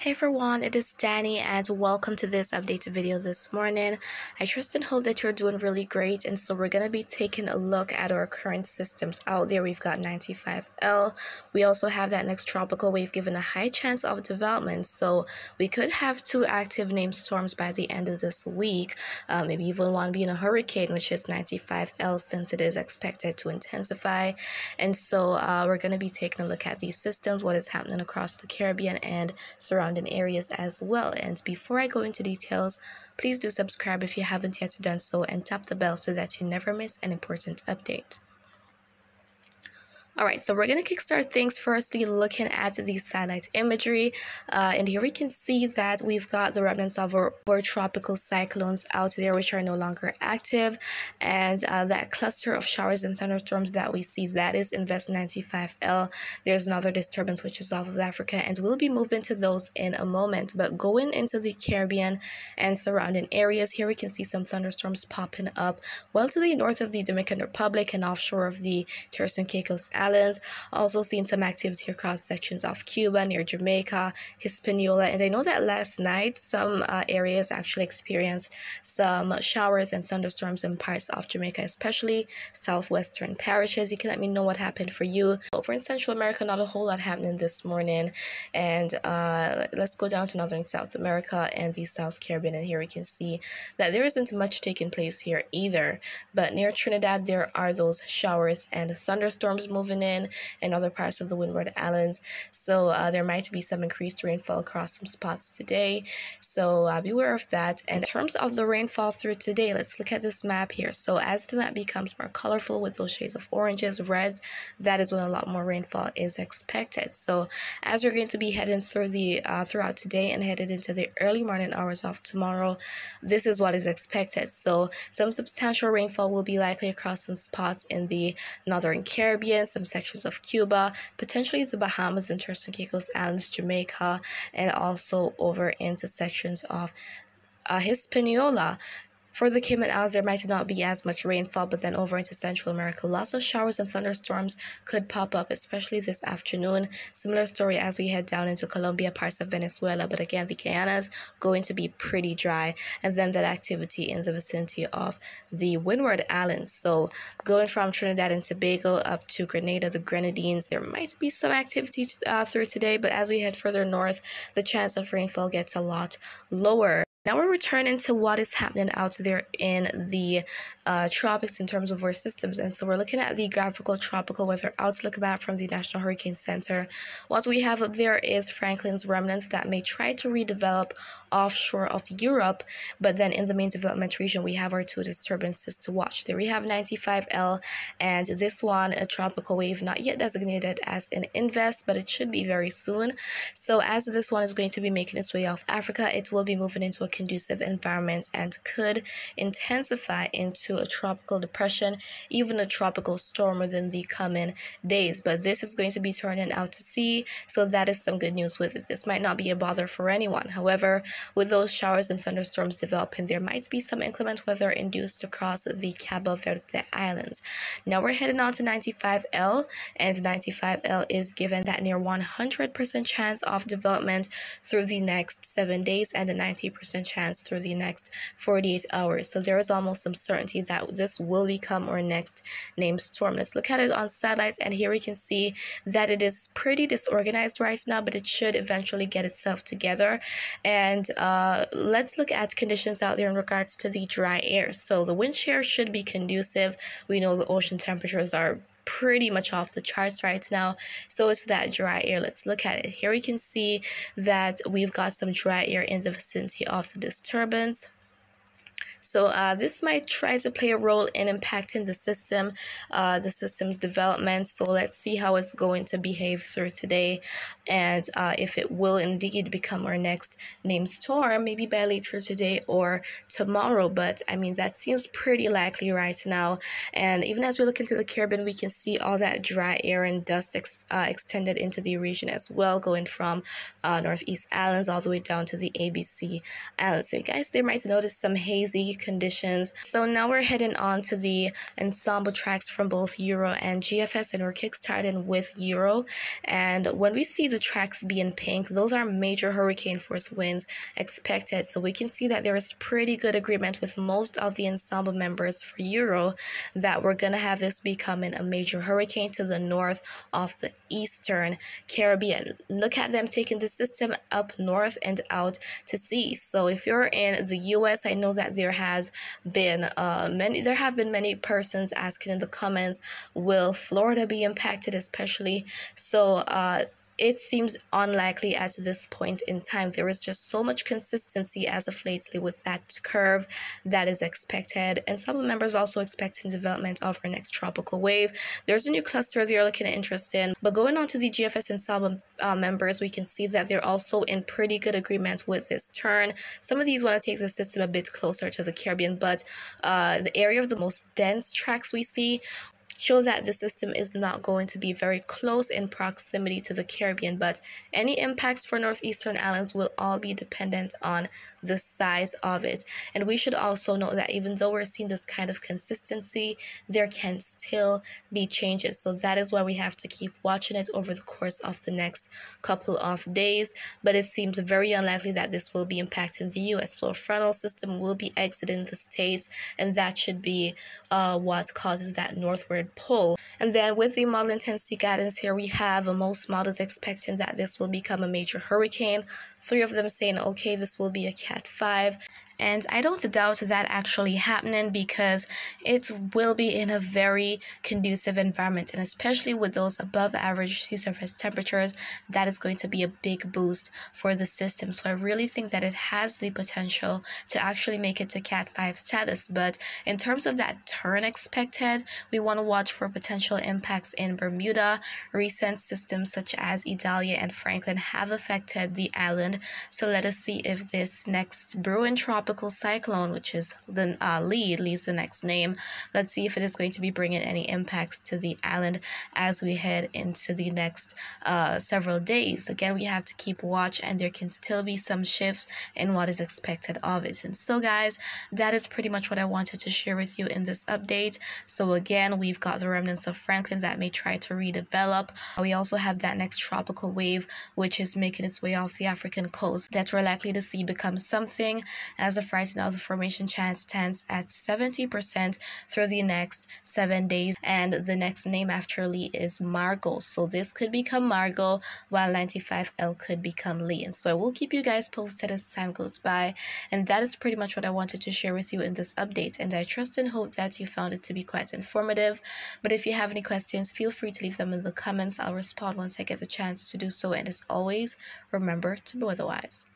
Hey everyone, it is Danny and welcome to this updated video this morning. I trust and hope that you're doing really great and so we're going to be taking a look at our current systems out there. We've got 95L. We also have that next tropical wave given a high chance of development so we could have two active named storms by the end of this week. Uh, maybe even one being a hurricane which is 95L since it is expected to intensify. And so uh, we're going to be taking a look at these systems, what is happening across the Caribbean and surrounding surrounding areas as well. And before I go into details, please do subscribe if you haven't yet done so and tap the bell so that you never miss an important update. All right, so we're going to kickstart things firstly looking at the satellite imagery. Uh, and here we can see that we've got the remnants of our, our tropical cyclones out there, which are no longer active. And uh, that cluster of showers and thunderstorms that we see, that is Invest 95L. There's another disturbance, which is off of Africa, and we'll be moving to those in a moment. But going into the Caribbean and surrounding areas, here we can see some thunderstorms popping up well to the north of the Dominican Republic and offshore of the Turks and Caicos Islands. Also seen some activity across sections of Cuba, near Jamaica, Hispaniola, and I know that last night some uh, areas actually experienced some showers and thunderstorms in parts of Jamaica, especially southwestern parishes. You can let me know what happened for you. Over in Central America, not a whole lot happening this morning. And uh, let's go down to Northern South America and the South Caribbean, and here we can see that there isn't much taking place here either. But near Trinidad, there are those showers and thunderstorms moving in and other parts of the Windward Islands. So uh, there might be some increased rainfall across some spots today. So uh, beware of that. And in terms of the rainfall through today, let's look at this map here. So as the map becomes more colorful with those shades of oranges, reds, that is when a lot more rainfall is expected. So as we're going to be heading through the uh, throughout today and headed into the early morning hours of tomorrow, this is what is expected. So some substantial rainfall will be likely across some spots in the northern Caribbean, some sections of Cuba, potentially the Bahamas and Turks and Caicos Islands, Jamaica, and also over into sections of uh, Hispaniola. For the Cayman Islands, there might not be as much rainfall, but then over into Central America, lots of showers and thunderstorms could pop up, especially this afternoon. Similar story as we head down into Colombia, parts of Venezuela, but again, the Guyanas going to be pretty dry, and then that activity in the vicinity of the Windward Islands. So going from Trinidad and Tobago up to Grenada, the Grenadines, there might be some activity uh, through today, but as we head further north, the chance of rainfall gets a lot lower. Now we're returning to what is happening out there in the uh, tropics in terms of our systems. And so we're looking at the graphical tropical weather outlook map from the National Hurricane Center. What we have up there is Franklin's remnants that may try to redevelop offshore of Europe. But then in the main development region, we have our two disturbances to watch. There we have 95L and this one, a tropical wave, not yet designated as an invest, but it should be very soon. So as this one is going to be making its way off Africa, it will be moving into a conducive environment and could intensify into a tropical depression, even a tropical storm within the coming days. But this is going to be turning out to sea, so that is some good news with it. This might not be a bother for anyone. However, with those showers and thunderstorms developing, there might be some inclement weather induced across the Cabo Verde Islands. Now we're heading on to 95L, and 95L is given that near 100% chance of development through the next seven days and a 90% chance through the next 48 hours. So there is almost some certainty that this will become our next named storm. Let's look at it on satellites, and here we can see that it is pretty disorganized right now, but it should eventually get itself together. And uh, let's look at conditions out there in regards to the dry air. So the wind shear should be conducive. We know the ocean temperatures are pretty much off the charts right now. So it's that dry air. Let's look at it. Here we can see that we've got some dry air in the vicinity of the disturbance. So uh, this might try to play a role in impacting the system, uh, the system's development. So let's see how it's going to behave through today and uh, if it will indeed become our next named storm, maybe by later today or tomorrow. But I mean, that seems pretty likely right now. And even as we look into the Caribbean, we can see all that dry air and dust ex uh, extended into the region as well, going from uh, Northeast Islands all the way down to the ABC Islands. So you guys, there might notice some hazy conditions. So now we're heading on to the ensemble tracks from both Euro and GFS and we're kickstarting with Euro. And when we see the tracks being pink, those are major hurricane force winds expected. So we can see that there is pretty good agreement with most of the ensemble members for Euro that we're going to have this becoming a major hurricane to the north of the eastern Caribbean. Look at them taking the system up north and out to sea. So if you're in the US, I know that there has been uh, many there have been many persons asking in the comments, will Florida be impacted especially? So uh it seems unlikely at this point in time. There is just so much consistency as of lately with that curve that is expected. And some members also expecting development of our next tropical wave. There's a new cluster they're looking at interest in. But going on to the GFS and some uh, members, we can see that they're also in pretty good agreement with this turn. Some of these want to take the system a bit closer to the Caribbean, but uh, the area of the most dense tracks we see show that the system is not going to be very close in proximity to the Caribbean, but any impacts for northeastern islands will all be dependent on the size of it. And we should also note that even though we're seeing this kind of consistency, there can still be changes. So that is why we have to keep watching it over the course of the next couple of days. But it seems very unlikely that this will be impacting the US. So a frontal system will be exiting the states, and that should be uh, what causes that northward pull. And then with the model intensity guidance here, we have most models expecting that this will become a major hurricane. Three of them saying, okay, this will be a Cat 5. And I don't doubt that actually happening because it will be in a very conducive environment. And especially with those above average sea surface temperatures, that is going to be a big boost for the system. So I really think that it has the potential to actually make it to Cat 5 status. But in terms of that turn expected, we want to watch for potential impacts in Bermuda. Recent systems such as Idalia and Franklin have affected the island. So let us see if this next brewing tropical tropical cyclone, which is the uh, Lee, the next name. Let's see if it is going to be bringing any impacts to the island as we head into the next uh, several days. Again, we have to keep watch, and there can still be some shifts in what is expected of it. And so, guys, that is pretty much what I wanted to share with you in this update. So, again, we've got the remnants of Franklin that may try to redevelop. We also have that next tropical wave, which is making its way off the African coast that we're likely to see become something as right now, the formation chance stands at 70% through the next seven days. And the next name after Lee is Margot. So this could become Margot, while 95L could become Lee. And so I will keep you guys posted as time goes by. And that is pretty much what I wanted to share with you in this update. And I trust and hope that you found it to be quite informative. But if you have any questions, feel free to leave them in the comments. I'll respond once I get the chance to do so. And as always, remember to be otherwise.